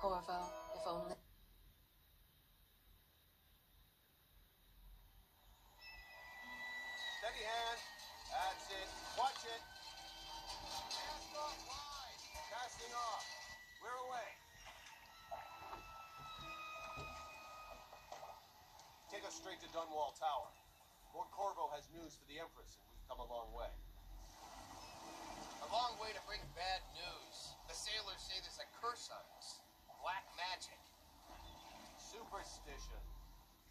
Corvo. If only. Steady hand. That's it. Watch it. Cast off wide. Casting off. We're away. Take us straight to Dunwall Tower. Lord Corvo has news for the Empress, and we've come a long way. A long way to bring bad news. The sailors say there's a curse on us. Black magic. Superstition.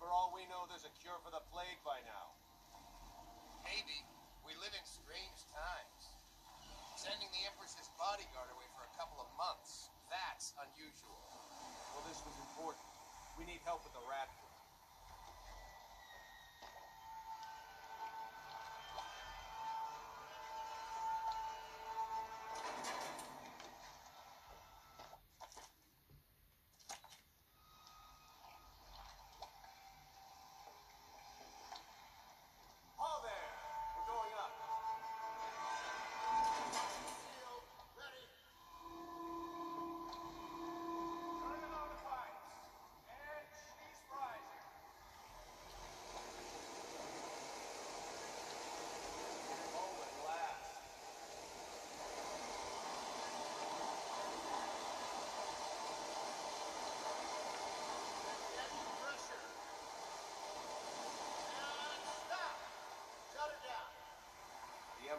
For all we know, there's a cure for the plague by now. Maybe. We live in strange times. Sending the Empress's bodyguard away for a couple of months. That's unusual. Well, this was important. We need help with the rat.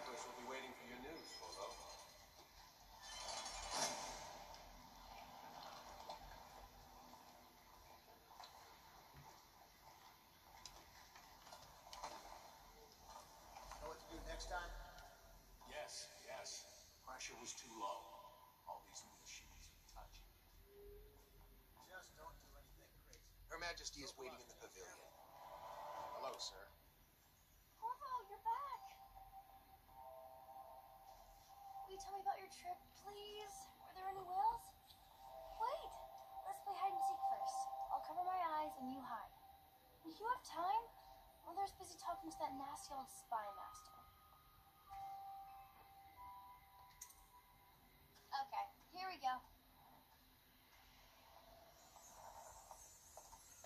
The Empress will be waiting for your news, Corvo. Know what to do next time? Yes, yes. Pressure was too low. All these new machines are touching. Just don't do anything crazy. Her Majesty is waiting in the pavilion. Please? Were there any whales? Wait, let's play hide and seek first. I'll cover my eyes and you hide. Do you have time? Mother's busy talking to that nasty old spy master. Okay, here we go.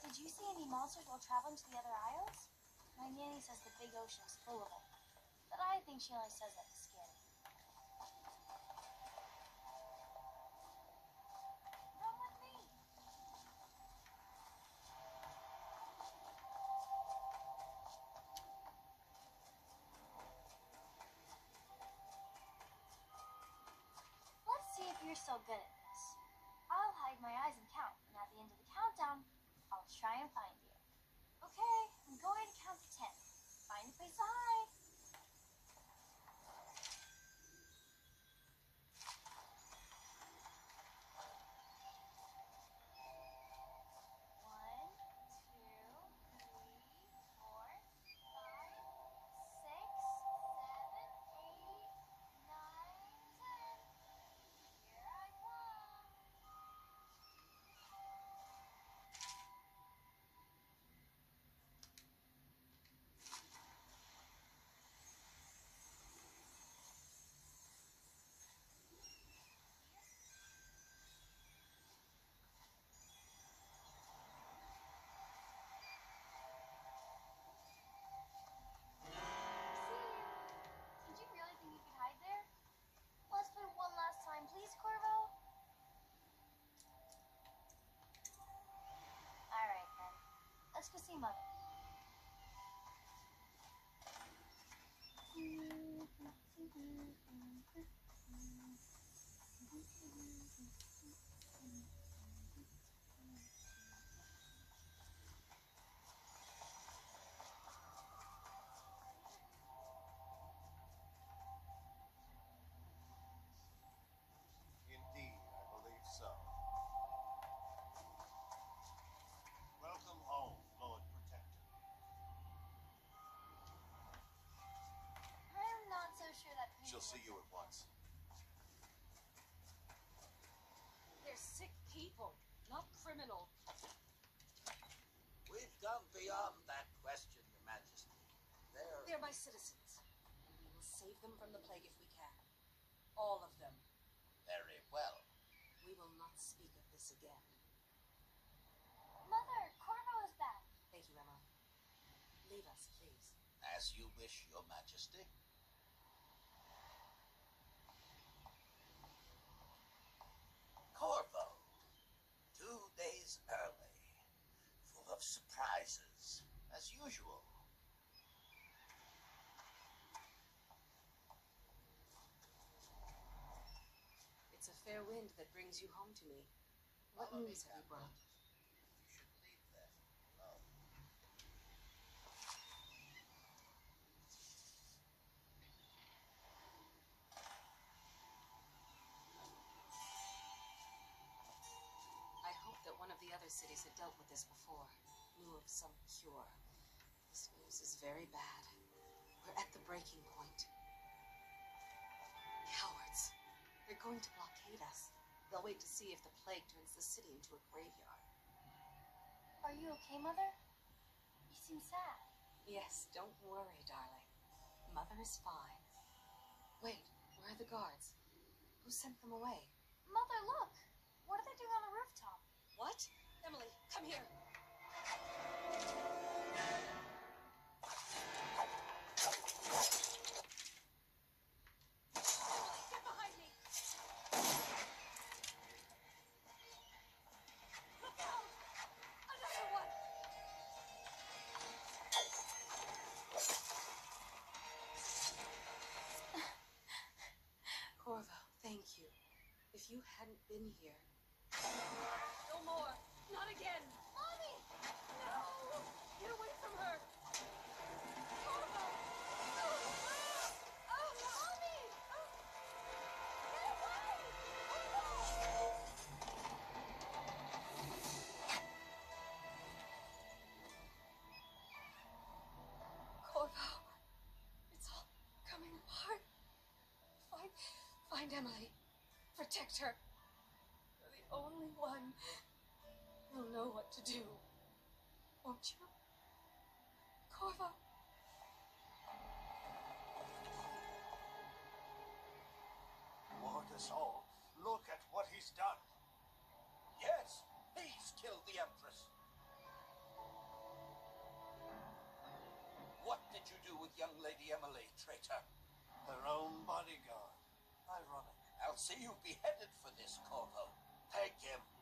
Did you see any monsters while traveling to the other isles? My nanny says the big ocean's full of them. But I think she only says that you're so good at this. I'll hide my eyes and count, and at the end of the countdown, I'll try and find you. Okay, I'm going to count to ten. Find a place to Mother. criminal. We've gone beyond that question, Your Majesty. They're... They're my citizens. And we will save them from the plague if we can. All of them. Very well. We will not speak of this again. Mother, Corvo is back. Thank you, Emma. Leave us, please. As you wish, Your Majesty. Wind that brings you home to me. What mm-hmm. news have you brought? You should leave them alone. I hope that one of the other cities had dealt with this before, knew of some cure. This news is very bad. We're at the breaking point. Cowards. They're going to blockade us. They'll wait to see if the plague turns the city into a graveyard. Are you okay, Mother? You seem sad. Yes, don't worry, darling. Mother is fine. Wait, where are the guards? Who sent them away? Mother, look! What are they doing on the rooftop? What? Emily, come here. Hadn't been here. No more! Not again! Mommy! No! Get away from her! Corvo! No! Oh, Mommy! Oh. Get away! Corvo! It's all coming apart. Find, find Emily. Protect her. You're the only one who'll know what to do. Won't you? Corvo. Mortis all, look at what he's done. Yes, he's killed the Empress. What did you do with young Lady Emily, traitor? Her own bodyguard shall see you beheaded for this, Corvo. Take him.